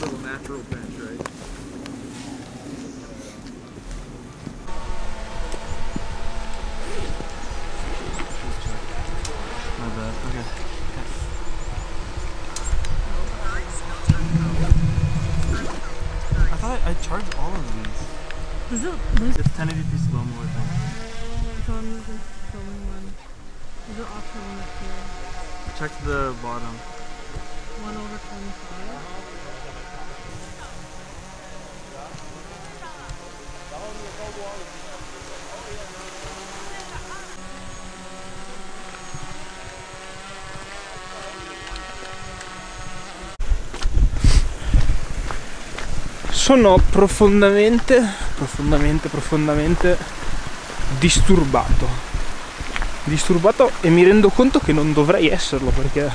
Nice little natural bench, right? My bad. Okay. I thought I charged all of these. Is it this It's 1080p slow mo, I think. one is the filming one? Is it option one up here? Check the bottom. One over twenty-five. Sono profondamente, profondamente, profondamente disturbato. Disturbato e mi rendo conto che non dovrei esserlo perché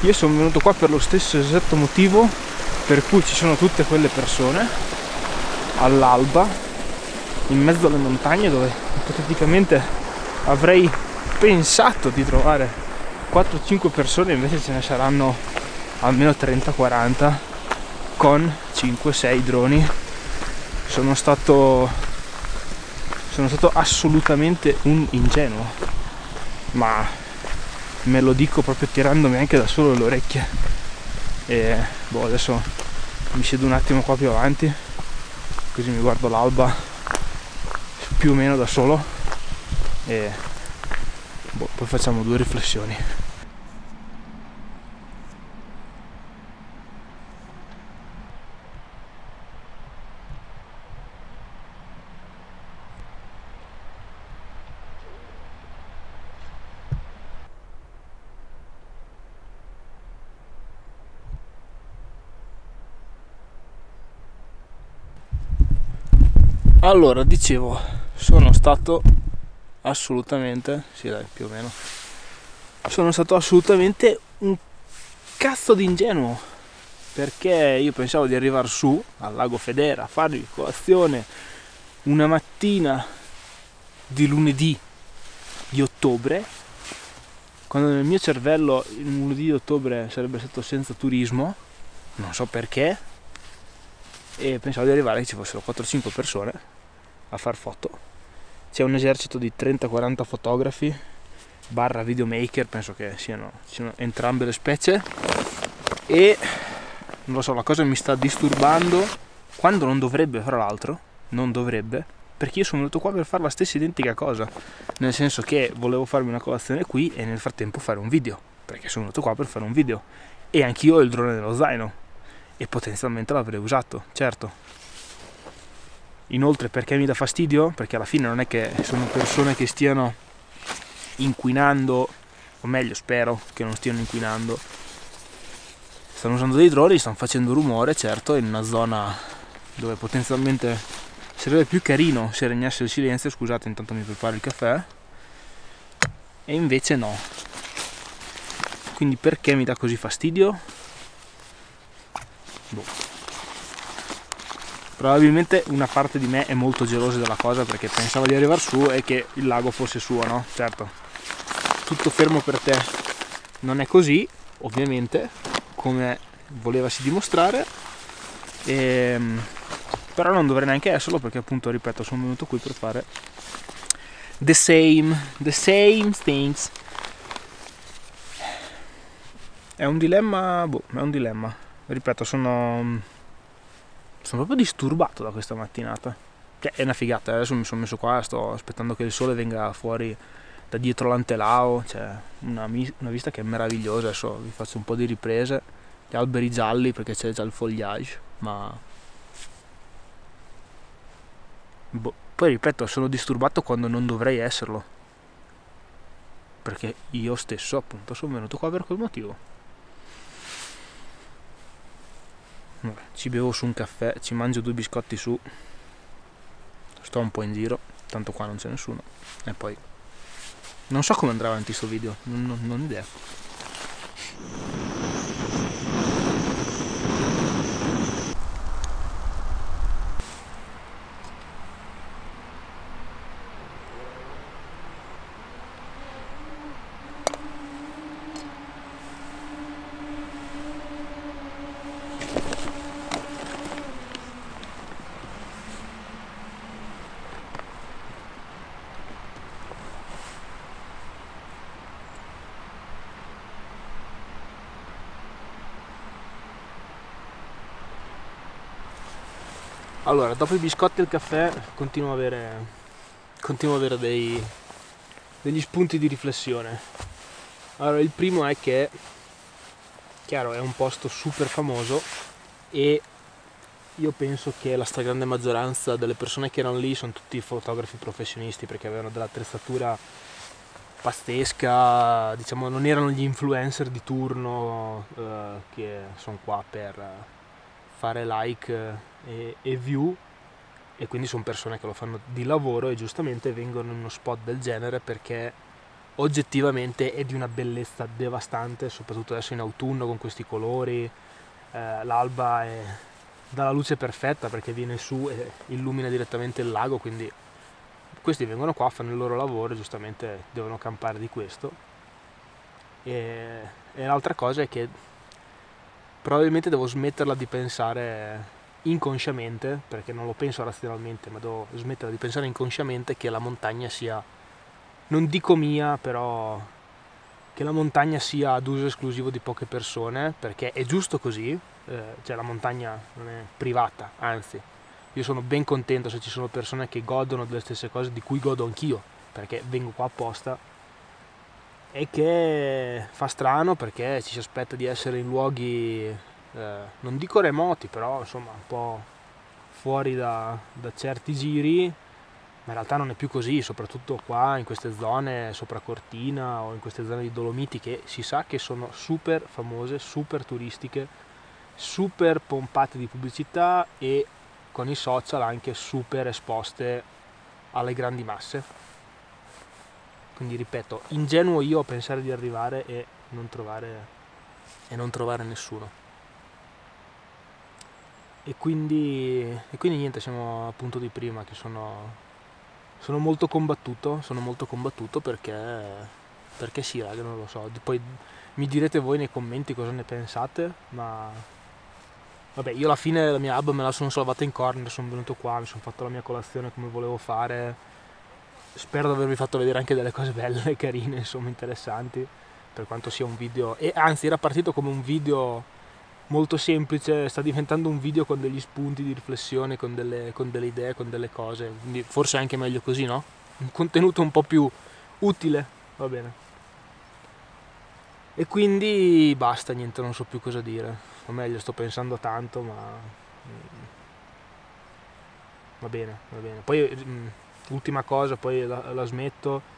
io sono venuto qua per lo stesso esatto motivo per cui ci sono tutte quelle persone all'alba in mezzo alle montagne dove ipoteticamente avrei pensato di trovare 4-5 persone invece ce ne saranno almeno 30-40 con 5-6 droni. Sono stato sono stato assolutamente un ingenuo ma me lo dico proprio tirandomi anche da solo le orecchie. E boh adesso mi siedo un attimo qua più avanti così mi guardo l'alba più o meno da solo e boh, poi facciamo due riflessioni Allora, dicevo, sono stato assolutamente, sì dai, più o meno, sono stato assolutamente un cazzo di ingenuo, perché io pensavo di arrivare su al lago Federa a farmi colazione una mattina di lunedì di ottobre, quando nel mio cervello il lunedì di ottobre sarebbe stato senza turismo, non so perché, e pensavo di arrivare che ci fossero 4-5 persone a far foto. C'è un esercito di 30-40 fotografi barra videomaker, penso che siano, siano entrambe le specie e non lo so, la cosa mi sta disturbando quando non dovrebbe, fra l'altro, non dovrebbe, perché io sono venuto qua per fare la stessa identica cosa, nel senso che volevo farmi una colazione qui e nel frattempo fare un video, perché sono venuto qua per fare un video e anch'io ho il drone nello zaino e potenzialmente l'avrei usato, certo. Inoltre perché mi dà fastidio? Perché alla fine non è che sono persone che stiano inquinando, o meglio spero che non stiano inquinando. Stanno usando dei droni, stanno facendo rumore, certo, in una zona dove potenzialmente sarebbe più carino se regnasse il silenzio, scusate intanto mi preparo il caffè. E invece no. Quindi perché mi dà così fastidio? Boh. Probabilmente una parte di me è molto gelosa della cosa perché pensava di arrivare su e che il lago fosse suo, no? Certo. Tutto fermo per te non è così, ovviamente, come volevasi dimostrare. Ehm, però non dovrei neanche esserlo perché appunto, ripeto, sono venuto qui per fare the same, the same things. È un dilemma, boh, è un dilemma. Ripeto, sono sono proprio disturbato da questa mattinata. Cioè, è una figata, eh. adesso mi sono messo qua, sto aspettando che il sole venga fuori da dietro l'antelao, cioè una, una, vista che è meravigliosa, adesso vi faccio un po' di riprese, gli alberi gialli perché c'è già il foliage, ma... Boh. Poi ripeto, sono disturbato quando non dovrei esserlo, perché io stesso appunto sono venuto qua per quel motivo. Ci bevo su un caffè, ci mangio due biscotti su, sto un po' in giro, tanto qua non c'è nessuno, e poi Non so come andrà avanti sto video, non, non, non ho idea. Allora, dopo i biscotti e il caffè continuo a avere, continuo ad avere dei, degli spunti di riflessione. Allora, il primo è che, chiaro, è un posto super famoso e io penso che la stragrande maggioranza delle persone che erano lì sono tutti fotografi professionisti perché avevano dell'attrezzatura pazzesca, diciamo non erano gli influencer di turno eh, che sono qua per fare like e, e view e quindi sono persone che lo fanno di lavoro e giustamente vengono in uno spot del genere perché oggettivamente è di una bellezza devastante, soprattutto adesso in autunno con questi colori, eh, l'alba è dalla luce perfetta perché viene su e illumina direttamente il lago, quindi questi vengono qua, fanno il loro lavoro e giustamente devono campare di questo. E, e l'altra cosa è che probabilmente devo smetterla di pensare inconsciamente, perché non lo penso razionalmente, ma devo smettere di pensare inconsciamente che la montagna sia, non dico mia, però che la montagna sia ad uso esclusivo di poche persone, perché è giusto così, eh, cioè la montagna non è privata, anzi, io sono ben contento se ci sono persone che godono delle stesse cose di cui godo anch'io, perché vengo qua apposta e che fa strano perché ci si aspetta di essere in luoghi eh, non dico remoti, però insomma un po' fuori da, da certi giri, ma in realtà non è più così, soprattutto qua in queste zone sopra Cortina o in queste zone di Dolomiti che si sa che sono super famose, super turistiche, super pompate di pubblicità e con i social anche super esposte alle grandi masse. Quindi ripeto, ingenuo io a pensare di arrivare e non trovare, e non trovare nessuno e quindi, e quindi niente, siamo al punto di prima che sono, sono molto combattuto, sono molto combattuto perché, perché sì, raga, non lo so. Poi mi direte voi nei commenti cosa ne pensate, ma vabbè, io alla fine la mia hub me la sono salvata in corner, sono venuto qua, mi sono fatto la mia colazione come volevo fare. Spero di avervi fatto vedere anche delle cose belle, carine, insomma, interessanti, per quanto sia un video. E anzi, era partito come un video molto semplice, sta diventando un video con degli spunti di riflessione, con delle, con delle idee, con delle cose, quindi forse è anche meglio così, no? Un contenuto un po' più utile, va bene. E quindi basta, niente, non so più cosa dire. O meglio, sto pensando tanto, ma... Mm, va bene, va bene. Poi, mm, ultima cosa, poi la, la smetto.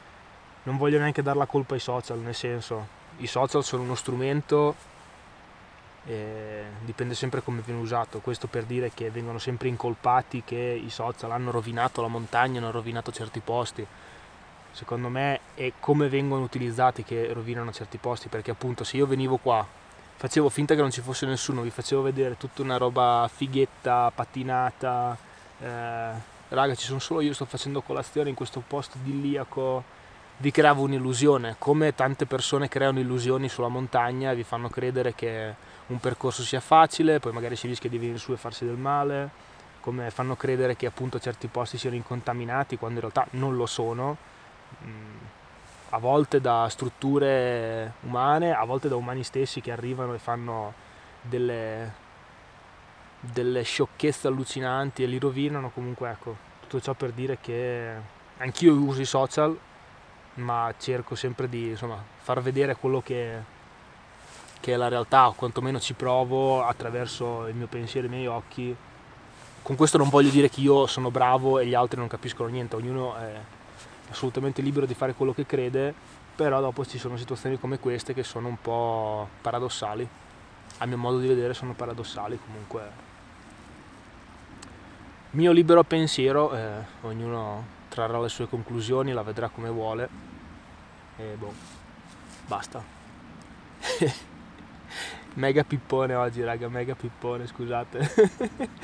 Non voglio neanche dar la colpa ai social, nel senso, i social sono uno strumento dipende sempre come viene usato, questo per dire che vengono sempre incolpati che i social hanno rovinato la montagna, hanno rovinato certi posti. Secondo me è come vengono utilizzati che rovinano certi posti, perché appunto se io venivo qua, facevo finta che non ci fosse nessuno, vi facevo vedere tutta una roba fighetta, pattinata, eh, raga ci sono solo io, sto facendo colazione in questo posto idilliaco, vi creavo un'illusione, come tante persone creano illusioni sulla montagna vi fanno credere che un percorso sia facile, poi magari si rischia di venire su e farsi del male, come fanno credere che appunto certi posti siano incontaminati quando in realtà non lo sono, mm, a volte da strutture umane, a volte da umani stessi che arrivano e fanno delle, delle sciocchezze allucinanti e li rovinano, comunque ecco, tutto ciò per dire che anch'io uso i social ma cerco sempre di insomma, far vedere quello che, che, è la realtà, o quantomeno ci provo attraverso il mio pensiero e i miei occhi. Con questo non voglio dire che io sono bravo e gli altri non capiscono niente, ognuno è assolutamente libero di fare quello che crede, però dopo ci sono situazioni come queste che sono un po' paradossali, a mio modo di vedere sono paradossali comunque. Mio libero pensiero, eh, ognuno trarrà le sue conclusioni, la vedrà come vuole. e boh, basta. mega pippone oggi, raga, mega pippone, scusate.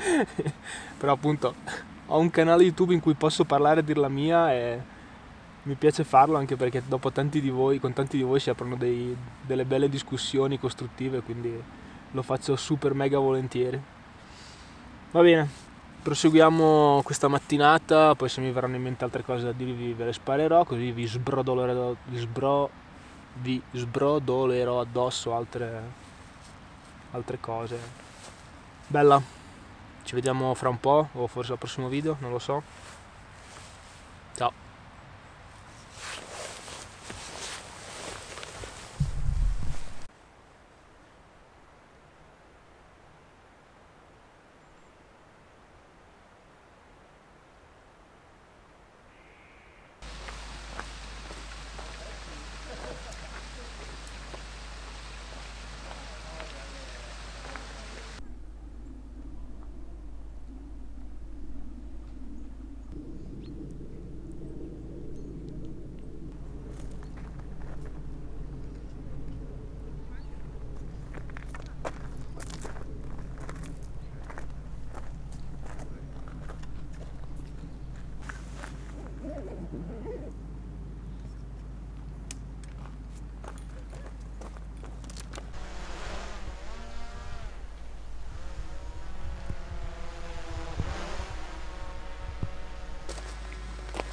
Però appunto ho un canale YouTube in cui posso parlare e dir la mia e mi piace farlo anche perché dopo tanti di voi, con tanti di voi si aprono dei, delle belle discussioni costruttive, quindi lo faccio super mega volentieri. Va bene, proseguiamo questa mattinata, poi se mi verranno in mente altre cose da dirvi ve le sparerò, così vi sbrodolerò, vi sbro, vi sbrodolerò addosso altre, altre cose. Bella, ci vediamo fra un po' o forse al prossimo video, non lo so.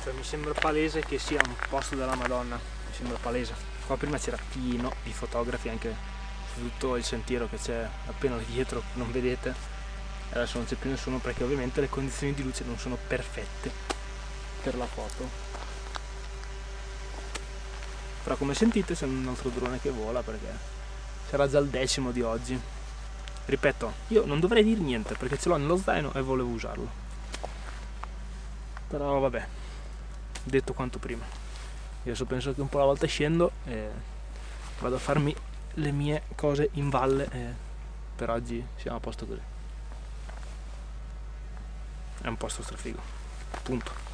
Cioè mi sembra palese che sia un posto della Madonna, mi sembra palese. Qua prima c'era pieno di fotografi anche su tutto il sentiero che c'è appena lì dietro, non vedete. Adesso non c'è più nessuno perché ovviamente le condizioni di luce non sono perfette per la foto. Però come sentite c'è un altro drone che vola perché sarà già il decimo di oggi. Ripeto, io non dovrei dire niente perché ce l'ho nello zaino e volevo usarlo. Però vabbè, detto quanto prima. Adesso penso che un po' alla volta scendo e vado a farmi le mie cose in valle e per oggi siamo a posto così. È un posto strafigo. Punto.